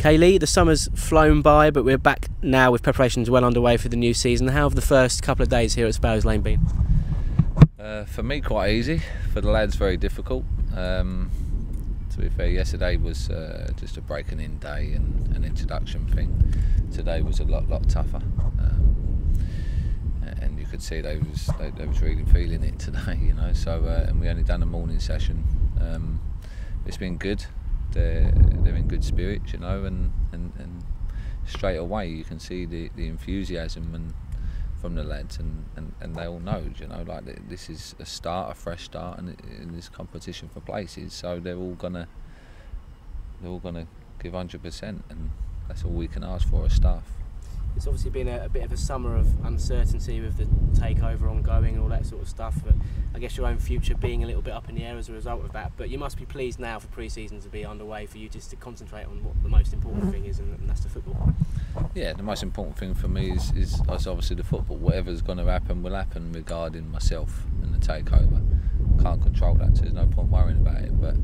Kaylee, the summer's flown by, but we're back now with preparations well underway for the new season. How have the first couple of days here at Sparrows Lane been? Uh, for me, quite easy. For the lads, very difficult. Um, to be fair, yesterday was uh, just a breaking in day and an introduction thing. Today was a lot, lot tougher. Um, and you could see they was they, they, was really feeling it today, you know. So uh, and we only done a morning session. Um, it's been good they're they're in good spirits, you know, and, and, and straight away you can see the, the enthusiasm and from the lads, and, and, and they all know, you know, like this is a start, a fresh start, and in this competition for places, so they're all gonna they're all gonna give hundred percent, and that's all we can ask for as staff it's obviously been a, a, bit of a summer of uncertainty with the takeover ongoing and all that sort of stuff. But I guess your own future being a little bit up in the air as a result of that. But you must be pleased now for pre-season to be underway for you just to concentrate on what the most important thing is, and, and that's the football. Yeah, the most important thing for me is, is, is obviously the football. Whatever's going to happen will happen regarding myself and the takeover. Can't control that, so there's no point worrying about it. But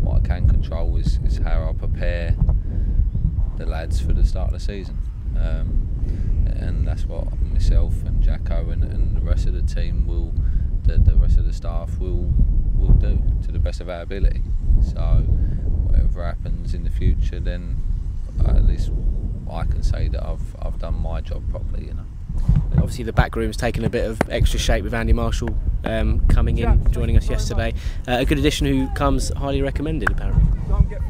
what I can control is, is how I prepare the lads for the start of the season. Um, and that's what myself and Jacko and, and the rest of the team will, the, the rest of the staff will will do to the best of our ability. So whatever happens in the future, then at least I can say that I've I've done my job properly. You know. Obviously, the back room's taken a bit of extra shape with Andy Marshall um, coming in, joining us yesterday. Uh, a good addition who comes highly recommended, apparently.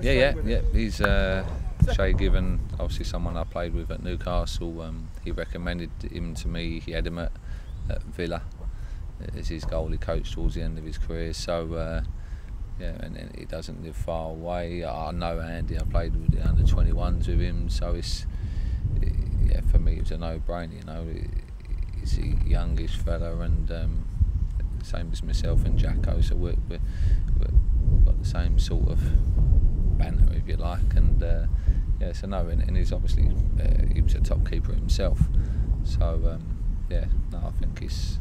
Yeah, yeah, yeah. He's uh, Shay Given, obviously someone I played with at Newcastle, um, he recommended him to me. He had him at, at Villa as his goalie coach towards the end of his career. So uh, yeah, and, and he doesn't live far away. I know Andy. I played with the under 21s with him, so it's yeah for me it was a no-brainer. You know, he's a youngish fella, and um, same as myself and Jacko. So we're, we're, we've got the same sort of banter, if you like, and. Uh, yeah, so no, and, and he's obviously uh, he was a top keeper himself. So um, yeah, no, I think he's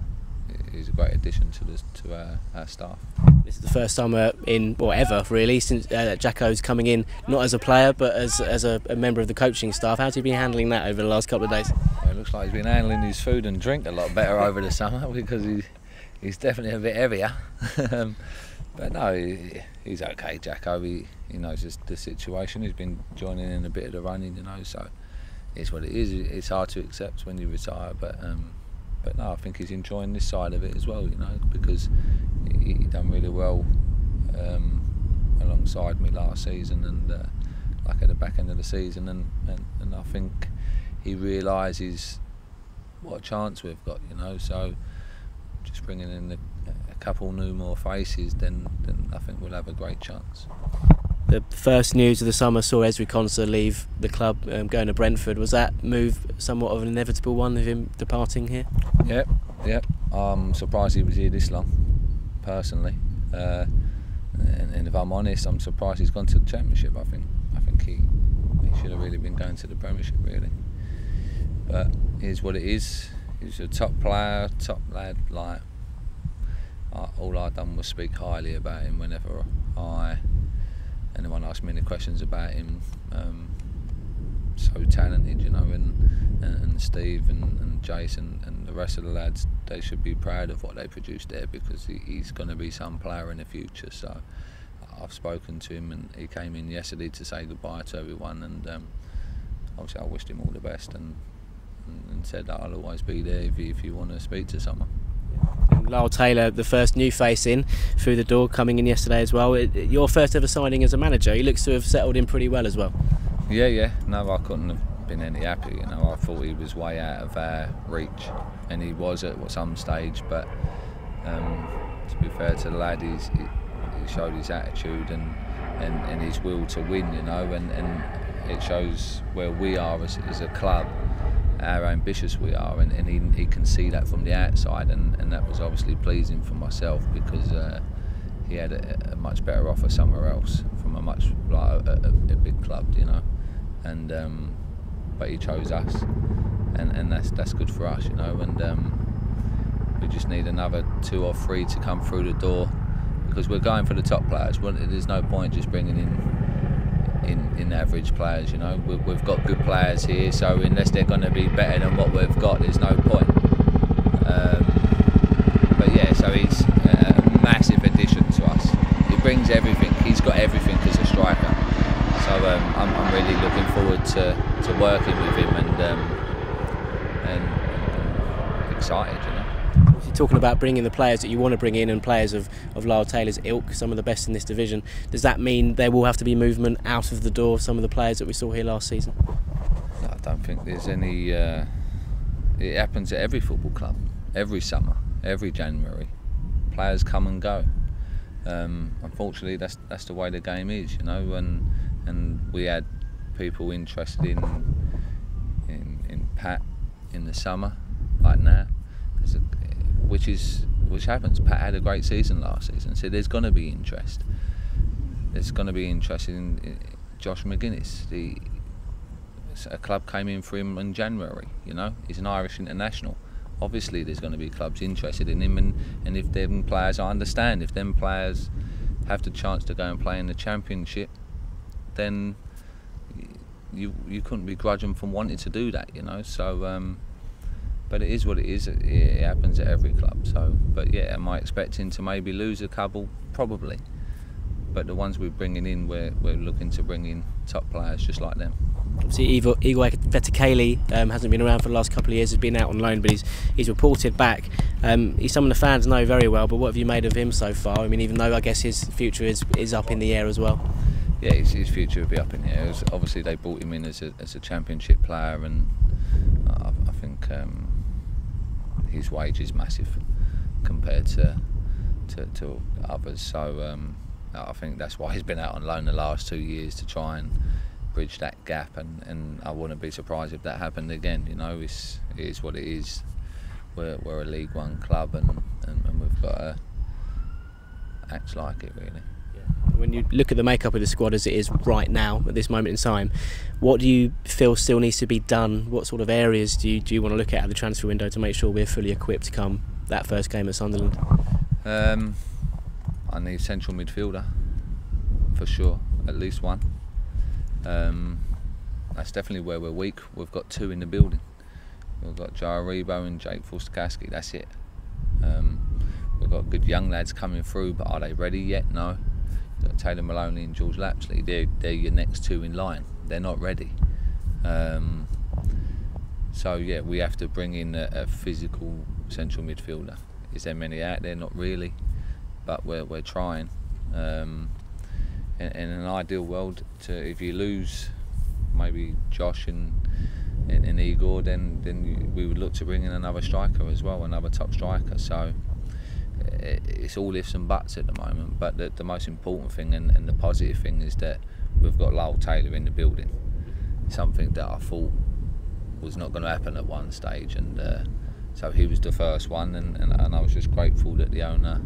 he's a great addition to the, to our, our staff. This is the first summer in or ever really since uh, Jacko's coming in, not as a player but as as a, a, member of the coaching staff. How's he been handling that over the last couple of days? Well, it looks like he's been handling his food and drink a lot better over the summer because he, he's definitely a bit heavier. But no, he, he's okay, Jacko. He, he knows the situation. He's been joining in a bit of the running, you know. So it's what it is. It's hard to accept when you retire, but um, but no, I think he's enjoying this side of it as well, you know, because he, he done really well um, alongside me last season and uh, like at the back end of the season, and, and, and I think he realises what a chance we've got, you know. So just bringing in the couple new more faces, then then I think we'll have a great chance. The first news of the summer saw Ezri Konsa leave the club, um, going to Brentford. Was that move somewhat of an inevitable one of him departing here? Yep, yep. I'm surprised he was here this long, personally. Uh, and, and, if I'm honest, I'm surprised he's gone to the Championship. I think I think he he should have really been going to the Premiership, really. But here's what it is. He's a top player, top lad. Like all I've done was speak highly about him whenever I anyone asked me any questions about him. Um, so talented, you know, and and, Steve and, and, Jason and the rest of the lads, they should be proud of what they produced there because he, he's going to be some player in the future. So I've spoken to him and he came in yesterday to say goodbye to everyone and um, obviously I wished him all the best and, and, and said that I'll always be there if you, if you want to speak to someone. Lyle Taylor, the first new face in through the door, coming in yesterday as well. Your first ever signing as a manager. He looks to have settled in pretty well as well. Yeah, yeah. No, I couldn't have been any happier. You know, I thought he was way out of our reach, and he was at some stage. But um, to be fair to the lad, he, he showed his attitude and, and, and his will to win. You know, and, and it shows where we are as, as a club how ambitious we are, and, and he, he, can see that from the outside, and, and that was obviously pleasing for myself because uh, he had a, a, much better offer somewhere else from a much like a, a, a big club, you know, and um, but he chose us, and, and that's that's good for us, you know, and um, we just need another two or three to come through the door because we're going for the top players. There's no point just bringing in in, in average players. You know, we, we've got good players here, so unless they're going to be better than what we've got, there's no point. Um, but yeah, so he's a massive addition to us. He brings everything. He's got everything as a striker. So um, I'm, I'm, really looking forward to, to working with him and, um, and, and excited. You know talking about bringing the players that you want to bring in and players of, of Lyle Taylor's ilk, some of the best in this division, does that mean there will have to be movement out of the door of some of the players that we saw here last season? I don't think there's any. Uh, it happens at every football club, every summer, every January. Players come and go. Um, unfortunately, that's that's the way the game is, you know. And and we had people interested in in, in Pat in the summer, like now which is which happens. Pat had a great season last season, so there's going to be interest. There's going to be interest in, Josh Magennis. The a club came in for him in January. You know, he's an Irish international. Obviously, there's going to be clubs interested in him, and, and if them players, I understand, if them players have the chance to go and play in the championship, then you you couldn't begrudge them from wanting to do that. You know, so. Um, but it is what it is. It, it happens at every club. So, but yeah, am I expecting to maybe lose a couple? Probably. But the ones we're bringing in, we're, we're looking to bring in top players just like them. Obviously, Igor, Vetokele um, hasn't been around for the last couple of years. He's been out on loan, but he's he's reported back. Um, he's someone the fans know very well. But what have you made of him so far? I mean, even though I guess his future is is up in the air as well. Yeah, his, his future will be up in the air. obviously, they brought him in as a, as a championship player, and I, I think um, his wage is massive compared to to, to others. So um, I think that's why he's been out on loan the last two years to try and bridge that gap. And, and I wouldn't be surprised if that happened again. You know, it's, it is what it is. We're, we're a League One club, and, and, and we've got to act like it really when you look at the makeup of the squad as it is right now at this moment in time, what do you feel still needs to be done? What sort of areas do you, do you want to look at at the transfer window to make sure we're fully equipped to come that first game at Sunderland? Um, I need central midfielder for sure, at least one. Um, that's definitely where we're weak. We've got two in the building. We've got Joe Aribo and Jake Forster-Caskey. That's it. Um, we've got good young lads coming through, but are they ready yet? No. Taylor Maloney and George Lapslie, they're, they're your next two in line. They're not ready. Um, so yeah, we have to bring in a, a, physical central midfielder. Is there many out there? Not really, but we're, we're trying. Um, in, in, an ideal world, to, if you lose maybe Josh and, and, and Igor, then then we would look to bring in another striker as well, another top striker. So it's all ifs and buts at the moment. But the, the most important thing and, and, the positive thing is that we've got Lyle Taylor in the building. Something that I thought was not going to happen at one stage, and uh, so he was the first one, and, and, and, I was just grateful that the owner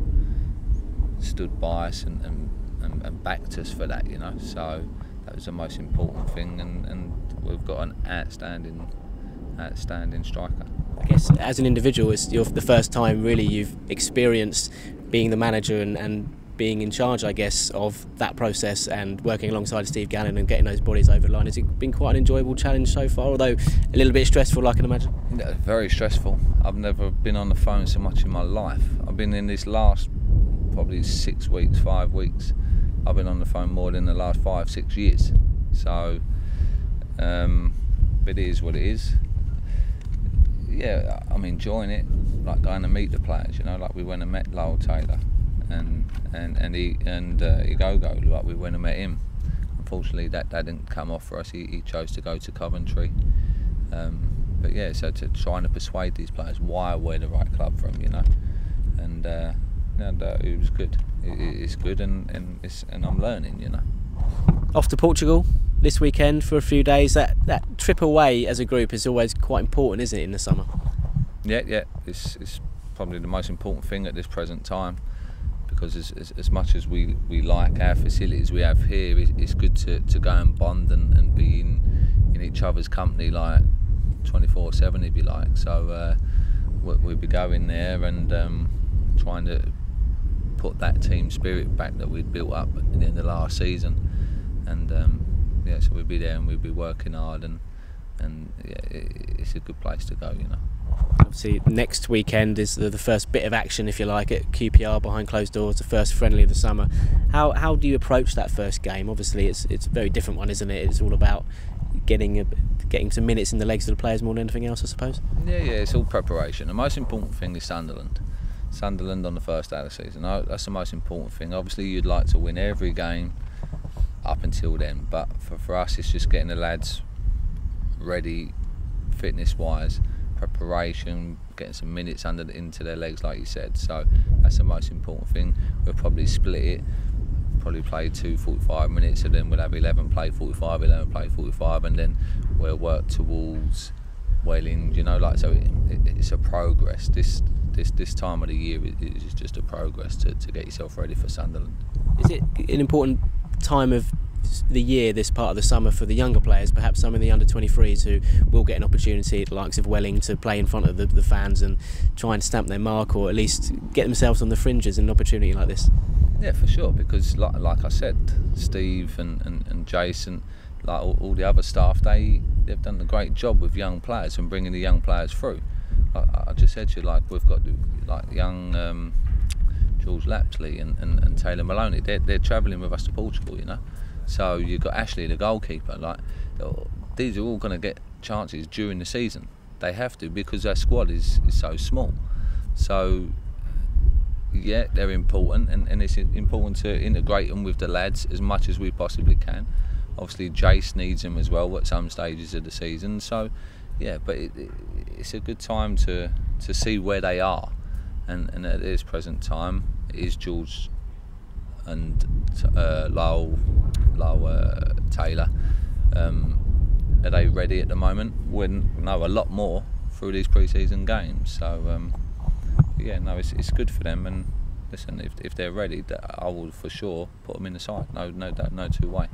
stood by us and, and, and, backed us for that. You know, so that was the most important thing, and, and we've got an outstanding, outstanding striker. I guess as an individual, it's the first time really you've experienced being the manager and, and being in charge, I guess, of that process and working alongside Steve Gallen and getting those bodies over the line. Has it been quite an enjoyable challenge so far, although a little bit stressful, I can imagine? Yeah, very stressful. I've never been on the phone so much in my life. I've been in this last probably six weeks, five weeks. I've been on the phone more than the last five, six years. So, um, it is what it is yeah, I'm enjoying it. Like going to meet the players, you know, like we went and met Lyle Taylor and and and he and uh, Igogo, like we went and met him. Unfortunately, that, that didn't come off for us. He, he chose to go to Coventry. Um, but yeah, so to trying to persuade these players why we're the right club for them, you know, and uh, and uh, it was good. It, it's good, and and, and I'm learning, you know. Off to Portugal this weekend for a few days. That that trip away as a group is always quite important, isn't it, in the summer? Yeah, yeah. It's, it's probably the most important thing at this present time because as, as, as much as we, we like our facilities we have here, it's, it's good to, to go and bond and, and be in, in each other's company like 24-7 if you like. So uh, we'll be going there and um, trying to put that team spirit back that we'd built up in the last season and um, yeah, so we'd be there and we'd be working hard, and and yeah, it, it's a good place to go, you know. Obviously, next weekend is the, the first bit of action, if you like, at QPR behind closed doors, the first friendly of the summer. How how do you approach that first game? Obviously, it's it's a very different one, isn't it? It's all about getting a, getting some minutes in the legs of the players more than anything else, I suppose. Yeah, yeah, it's all preparation. The most important thing is Sunderland. Sunderland on the first day of the season. That's the most important thing. Obviously, you'd like to win every game up until then, but for, for us, it's just getting the lads ready, fitness wise, preparation, getting some minutes under into their legs, like you said. So that's the most important thing. We'll probably split it. Probably play two 45 minutes, and then we'll have 11 play 45, 11 play 45, and then we'll work towards Welling. You know, like so, it, it, it's a progress. This this this time of the year is just a progress to, to get yourself ready for Sunderland. Is it an important time of the year, this part of the summer for the younger players, perhaps some in the under 23s who will get an opportunity the likes of Welling to play in front of the, the fans and try and stamp their mark or at least get themselves on the fringes in an opportunity like this? Yeah, for sure, because like, like I said, Steve and, and, and Jason, like all, all, the other staff, they, they've done a great job with young players and bringing the young players through. I, I just said to you, like we've got like young um, George Lapslie and, and, and, Taylor Maloney. They're, they're travelling with us to Portugal, you know. So you've got Ashley, the goalkeeper. Like uh, these are all going to get chances during the season. They have to because their squad is, is so small. So yeah, they're important, and, and it's important to integrate them with the lads as much as we possibly can. Obviously, Jace needs them as well at some stages of the season. So yeah, but it, it, it's a good time to to see where they are, and, and at this present time, is George and uh, Lyle, uh, Taylor. Um, are they ready at the moment? We know a lot more through these pre-season games. So um, yeah, no, it's, it's good for them. And listen, if, if they're ready, I will for sure put them in the side. No, no, no two way.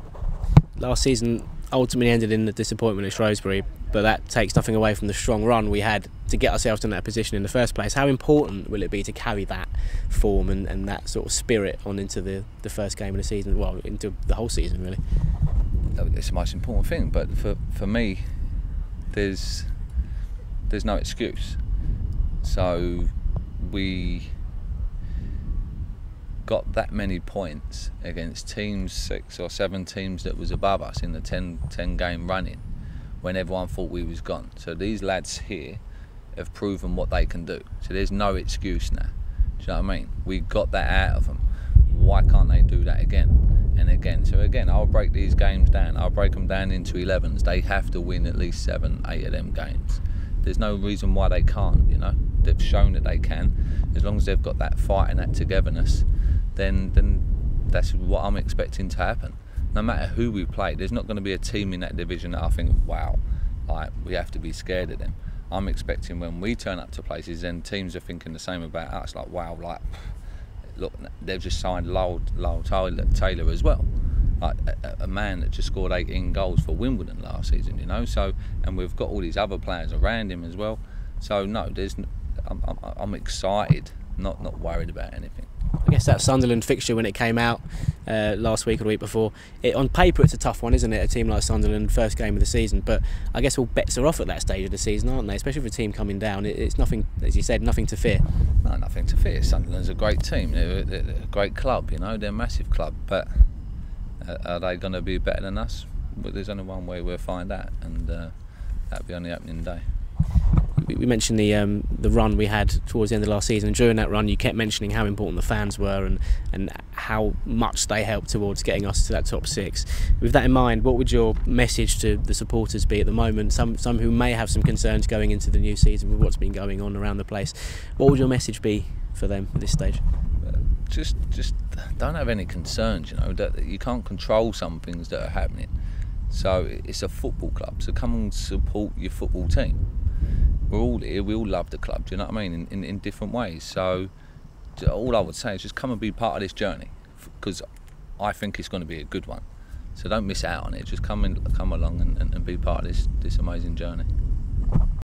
Last season ultimately ended in the disappointment at Shrewsbury, but that takes nothing away from the strong run we had to get ourselves in that position in the first place. How important will it be to carry that form and, and that sort of spirit on into the, the first game of the season, well, into the whole season, really? It's the most important thing, but for, for me, there's there's no excuse. So we got that many points against teams, six or seven teams that was above us in the 10, 10 game running when everyone thought we was gone. So these lads here have proven what they can do. So there's no excuse now. Do you know what I mean? We got that out of them. Why can't they do that again and again? So again, I'll break these games down. I'll break them down into 11s. They have to win at least seven, eight of them games. There's no reason why they can't. You know, they've shown that they can. As long as they've got that fight and that togetherness then then that's what I'm expecting to happen. No matter who we play, there's not going to be a team in that division that I think, wow, like we have to be scared of them. I'm expecting when we turn up to places, then teams are thinking the same about us. Like, wow, like look, they've just signed Lyle, Lyle Taylor, Taylor as well. Like a, a, man that just scored 18 goals for Wimbledon last season, you know. So, and we've got all these other players around him as well. So no, there's, I'm, I'm, I'm excited, not not worried about anything. I guess that Sunderland fixture when it came out uh, last week or the week before. It, on paper, it's a tough one, isn't it? A team like Sunderland, first game of the season. But I guess all bets are off at that stage of the season, aren't they? Especially for a team coming down. It, it's nothing, as you said, nothing to fear. No, nothing to fear. Sunderland's a great team. They're, they're a great club. You know, they're a massive club. But uh, are they going to be better than us? There's only one way we'll find out, and uh, that'll be on the opening day we mentioned the um, the run we had towards the end of last season. And during that run, you kept mentioning how important the fans were and and how much they helped towards getting us to that top six. With that in mind, what would your message to the supporters be at the moment? Some some who may have some concerns going into the new season with what's been going on around the place. What would your message be for them at this stage? Just just don't have any concerns. You know that you can't control some things that are happening. So it's a football club. So come and support your football team we're all here, we all love the club, do you know what I mean, in, in, in different ways. So all I would say is just come and be part of this journey because I think it's going to be a good one. So don't miss out on it. Just come and come along and, and, and be part of this this amazing journey.